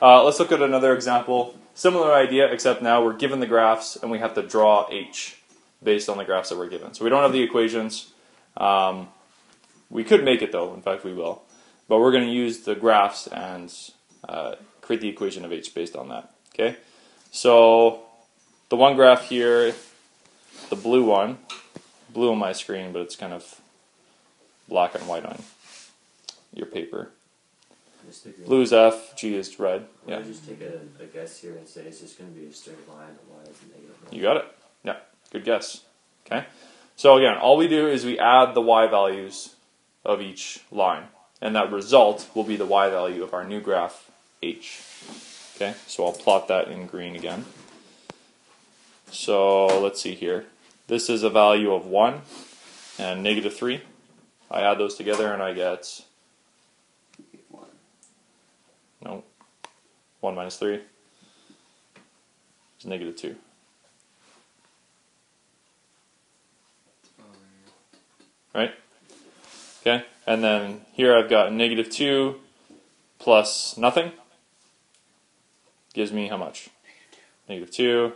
Uh, let's look at another example. Similar idea, except now we're given the graphs and we have to draw h based on the graphs that we're given. So we don't have the equations. Um, we could make it though, in fact we will. But we're going to use the graphs and uh, create the equation of h based on that. Okay, so the one graph here, the blue one, blue on my screen, but it's kind of black and white on your paper. Just. Blue is F, G is red. Yeah, just take a, a guess here and say it's just going to be a straight line. and Y is a negative. you got it. Yeah, good guess. Okay, so again, all we do is we add the y values of each line, and that result will be the y value of our new graph h. Okay, so I'll plot that in green again. So let's see here. This is a value of 1 and negative 3. I add those together and I get One. No. 1 minus 3 is negative 2. Right? Okay, and then here I've got negative 2 plus nothing. Gives me how much? Negative 2.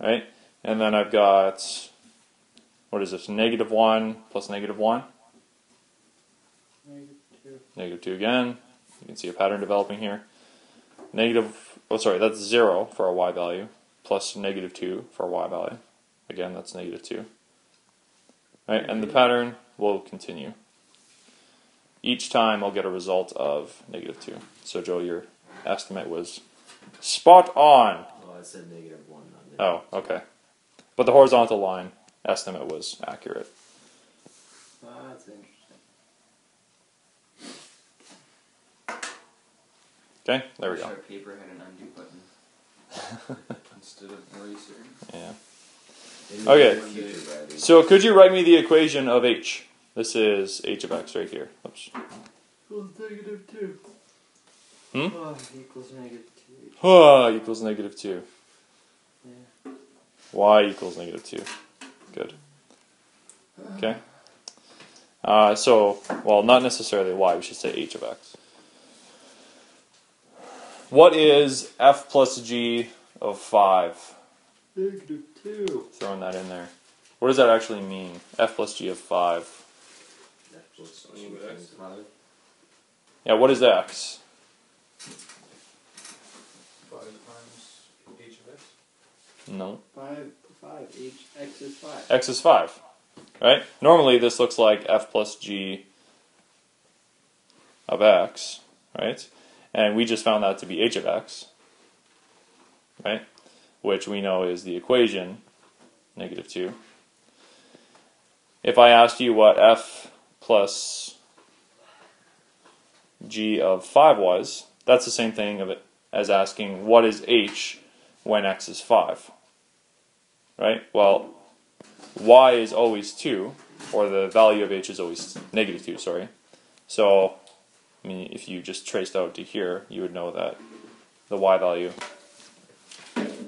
Right? And then I've got, what is this? Negative 1 plus negative 1. Negative two. Negative 2 again. You can see a pattern developing here. Negative, oh sorry, that's 0 for our y value, plus negative 2 for our y value. Again, that's negative 2. Right, and the pattern will continue. Each time I'll get a result of negative 2. So Joe, your estimate was spot on. Well, I said negative one, not negative. Oh, okay. But the horizontal line estimate was accurate. That's interesting. Okay, there we go. Our paper had an undo button instead of eraser. Yeah. Okay. in the future, Brady. So could you write me the equation of h? This is h of x right here. Oops. Equals negative two. Hmm? Oh, equals negative two. Ah, equals negative 2. Yeah. y equals negative 2. Good. Okay. Uh, so, well, not necessarily y, we should say h of x. What is f plus g of 5? Negative two. Throwing that in there. What does that actually mean? f plus g of 5. F plus Any two with times X? five. Yeah, what is x? Five times h of x. No. Five. Five. H. X is five. x is 5. Right? Normally this looks like f plus g of x, right? And we just found that to be h of x, right? Which we know is the equation, negative 2. If I asked you what f plus g of 5 was, that's the same thing of it as asking what is h when x is 5. Right? Well, y is always 2, or the value of h is always negative 2, sorry. So, I mean, if you just traced out to here, you would know that the y value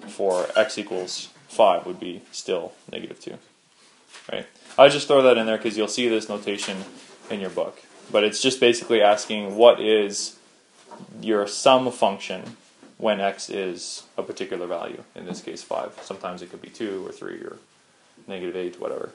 for x equals 5 would be still negative 2. Right? I just throw that in there because you'll see this notation in your book. But it's just basically asking what is your sum function when x is a particular value, in this case 5. Sometimes it could be 2 or 3 or negative 8, whatever.